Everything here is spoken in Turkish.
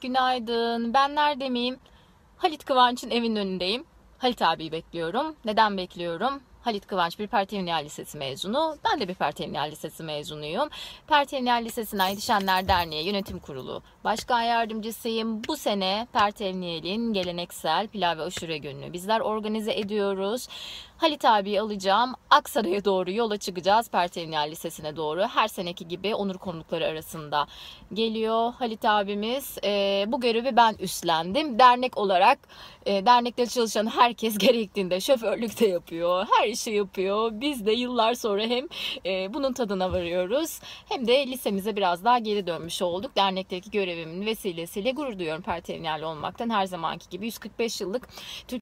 Günaydın. Ben nerede miyim? Halit Kıvanç'ın evinin önündeyim. Halit abiyi bekliyorum. Neden bekliyorum? Halit Kıvanç bir Pertemniyal Lisesi mezunu. Ben de bir Pertemniyal Lisesi mezunuyum. Pertemniyal Lisesi'nden Yetişenler Derneği Yönetim Kurulu Başkan Yardımcısıyım. Bu sene Pertemniyal'in geleneksel pilav ve aşure gününü bizler organize ediyoruz. Halit abiyi alacağım. Aksaray'a doğru yola çıkacağız. Pertemniyal Lisesi'ne doğru. Her seneki gibi onur konukları arasında geliyor Halit abimiz. E, bu görevi ben üstlendim. Dernek olarak e, dernekte çalışan herkes gerektiğinde şoförlük de yapıyor. Her işi yapıyor. Biz de yıllar sonra hem e, bunun tadına varıyoruz hem de lisemize biraz daha geri dönmüş olduk. Dernekteki görevimin vesilesiyle gurur duyuyorum Pertemniyal olmaktan. Her zamanki gibi 145 yıllık Türk